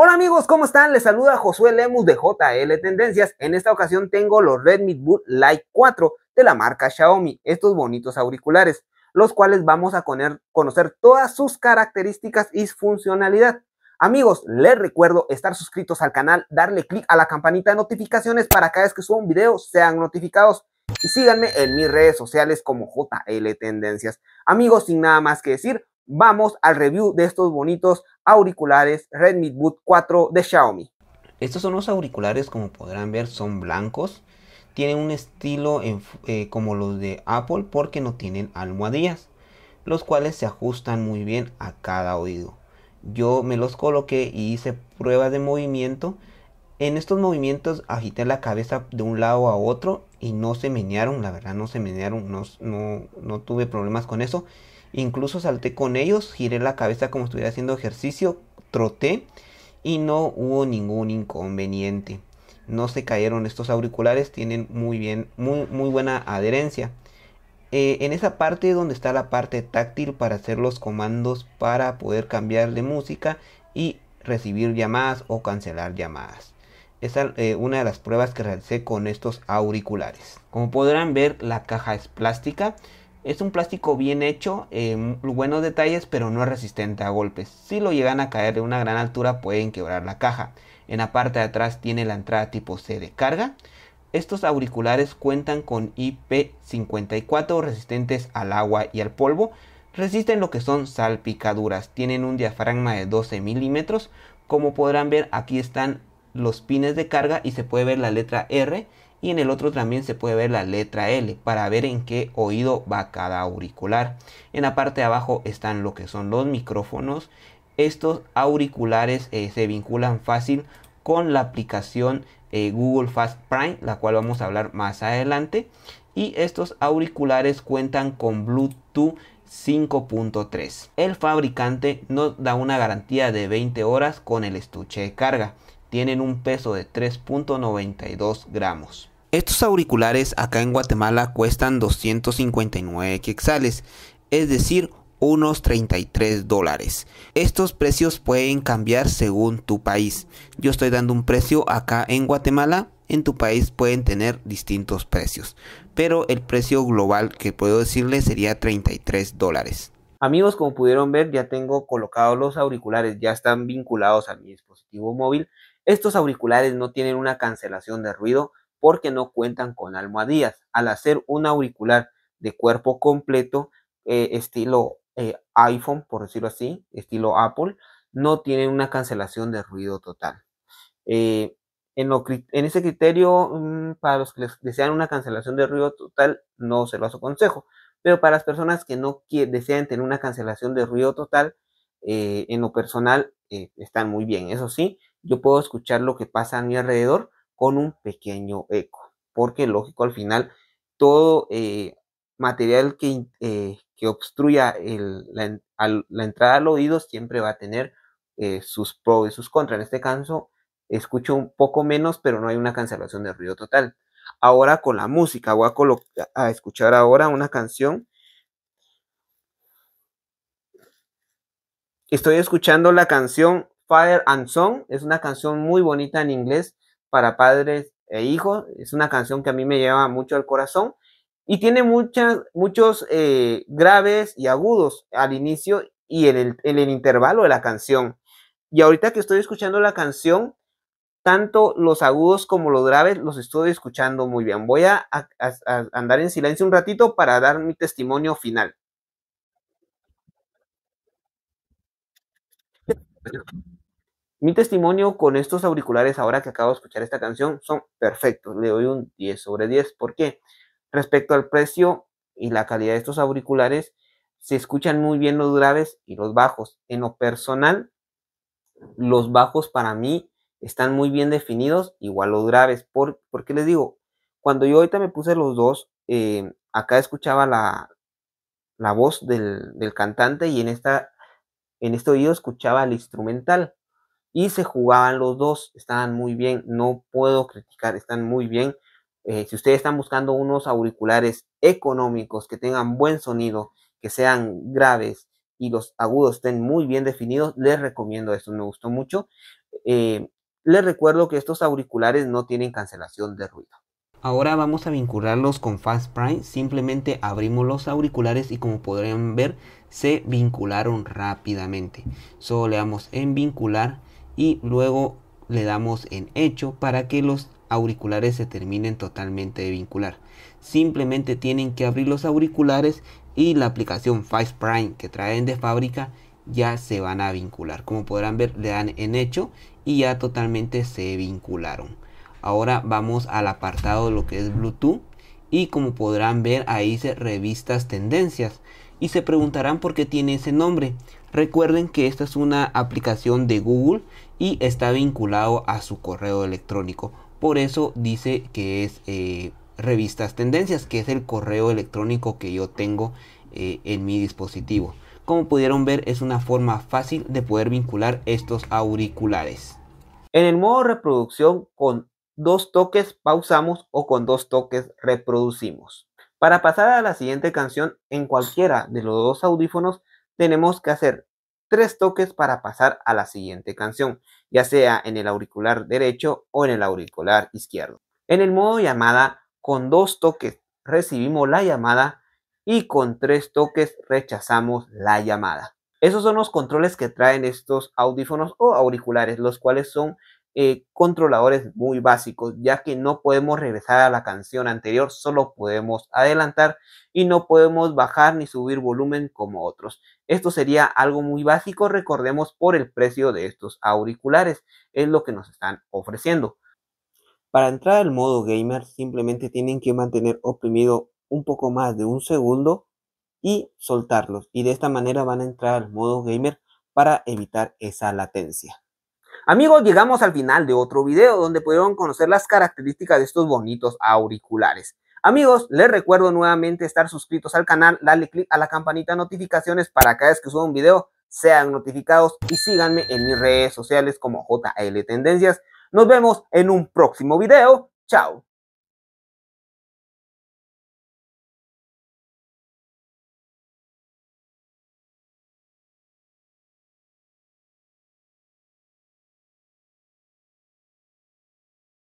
Hola amigos, ¿cómo están? Les saluda Josué Lemus de JL Tendencias. En esta ocasión tengo los Redmi Boot Lite 4 de la marca Xiaomi, estos bonitos auriculares, los cuales vamos a conocer todas sus características y funcionalidad. Amigos, les recuerdo estar suscritos al canal, darle clic a la campanita de notificaciones para cada vez que suba un video sean notificados y síganme en mis redes sociales como JL Tendencias. Amigos, sin nada más que decir, vamos al review de estos bonitos auriculares Redmi Boot 4 de Xiaomi. Estos son los auriculares, como podrán ver, son blancos. Tienen un estilo eh, como los de Apple porque no tienen almohadillas, los cuales se ajustan muy bien a cada oído. Yo me los coloqué y hice pruebas de movimiento. En estos movimientos agité la cabeza de un lado a otro y no se menearon, la verdad no se menearon, no, no, no tuve problemas con eso. Incluso salté con ellos, giré la cabeza como estuviera haciendo ejercicio, troté y no hubo ningún inconveniente. No se cayeron estos auriculares, tienen muy bien, muy, muy buena adherencia. Eh, en esa parte donde está la parte táctil para hacer los comandos para poder cambiar de música y recibir llamadas o cancelar llamadas. Esa es eh, una de las pruebas que realicé con estos auriculares. Como podrán ver la caja es plástica es un plástico bien hecho, eh, buenos detalles, pero no es resistente a golpes. Si lo llegan a caer de una gran altura pueden quebrar la caja. En la parte de atrás tiene la entrada tipo C de carga. Estos auriculares cuentan con IP54 resistentes al agua y al polvo. Resisten lo que son salpicaduras. Tienen un diafragma de 12 milímetros. Como podrán ver aquí están los pines de carga y se puede ver la letra R y en el otro también se puede ver la letra L para ver en qué oído va cada auricular. En la parte de abajo están lo que son los micrófonos. Estos auriculares eh, se vinculan fácil con la aplicación eh, Google Fast Prime, la cual vamos a hablar más adelante. Y estos auriculares cuentan con Bluetooth 5.3. El fabricante nos da una garantía de 20 horas con el estuche de carga tienen un peso de 3.92 gramos. Estos auriculares acá en Guatemala cuestan 259 quexales, es decir, unos 33 dólares. Estos precios pueden cambiar según tu país. Yo estoy dando un precio acá en Guatemala. En tu país pueden tener distintos precios. Pero el precio global que puedo decirles sería 33 dólares. Amigos, como pudieron ver, ya tengo colocados los auriculares. Ya están vinculados a mi dispositivo móvil. Estos auriculares no tienen una cancelación de ruido porque no cuentan con almohadillas. Al hacer un auricular de cuerpo completo, eh, estilo eh, iPhone, por decirlo así, estilo Apple, no tienen una cancelación de ruido total. Eh, en, ese criterio, mm, para los que les desean una cancelación de ruido total, no se los aconsejo. Pero para las personas que no desean tener una cancelación de ruido total, en lo personal, están muy bien. Eso sí, yo puedo escuchar lo que pasa a mi alrededor con un pequeño eco, porque lógico al final todo eh, material que, eh, que obstruya la, entrada al oído siempre va a tener eh, sus pros y sus contras. En este caso escucho un poco menos, pero no hay una cancelación de ruido total. Ahora con la música, voy a, a escuchar ahora una canción. Estoy escuchando la canción Father and Son es una canción muy bonita en inglés para padres e hijos. Es una canción que a mí me lleva mucho al corazón y tiene muchas, muchos eh, graves y agudos al inicio y en el, en el intervalo de la canción. Y ahorita que estoy escuchando la canción, tanto los agudos como los graves los estoy escuchando muy bien. Voy a andar en silencio un ratito para dar mi testimonio final. Mi testimonio con estos auriculares ahora que acabo de escuchar esta canción son perfectos. Le doy un 10 sobre 10. ¿Por qué? Respecto al precio y la calidad de estos auriculares, se escuchan muy bien los graves y los bajos. En lo personal, los bajos para mí están muy bien definidos, igual los graves. ¿Por, qué les digo? Cuando yo ahorita me puse los dos, eh, acá escuchaba la, la voz del, del, cantante y en, esta, en este oído escuchaba el instrumental y se jugaban los dos, estaban muy bien, no puedo criticar, están muy bien. Eh, si ustedes están buscando unos auriculares económicos que tengan buen sonido, que sean graves y los agudos estén muy bien definidos, les recomiendo esto, me gustó mucho. Eh, les recuerdo que estos auriculares no tienen cancelación de ruido. Ahora vamos a vincularlos con Fast Prime. Simplemente abrimos los auriculares y como podrán ver se vincularon rápidamente. Solo le damos en vincular y luego le damos en hecho para que los auriculares se terminen totalmente de vincular. Simplemente tienen que abrir los auriculares y la aplicación Fast Prime que traen de fábrica ya se van a vincular. Como podrán ver, le dan en hecho y ya totalmente se vincularon. Ahora vamos al apartado de lo que es Bluetooth y como podrán ver ahí dice revistas tendencias y se preguntarán por qué tiene ese nombre. Recuerden que esta es una aplicación de Google y está vinculado a su correo electrónico. Por eso dice que es eh, revistas tendencias, que es el correo electrónico que yo tengo eh, en mi dispositivo. Como pudieron ver es una forma fácil de poder vincular estos auriculares. En el modo reproducción con dos toques pausamos o con dos toques reproducimos. Para pasar a la siguiente canción en cualquiera de los dos audífonos tenemos que hacer tres toques para pasar a la siguiente canción, ya sea en el auricular derecho o en el auricular izquierdo. En el modo llamada, con dos toques recibimos la llamada y con tres toques rechazamos la llamada. Esos son los controles que traen estos audífonos o auriculares, los cuales son eh, controladores muy básicos, ya que no podemos regresar a la canción anterior, solo podemos adelantar y no podemos bajar ni subir volumen como otros. Esto sería algo muy básico, recordemos por el precio de estos auriculares, es lo que nos están ofreciendo. Para entrar al modo gamer simplemente tienen que mantener oprimido un poco más de un segundo y soltarlos y de esta manera van a entrar al modo gamer para evitar esa latencia. Amigos, llegamos al final de otro video donde pudieron conocer las características de estos bonitos auriculares. Amigos, les recuerdo nuevamente estar suscritos al canal, darle click a la campanita de notificaciones para cada vez que suba un video sean notificados y síganme en mis redes sociales como JL Tendencias. Nos vemos en un próximo video. Chao.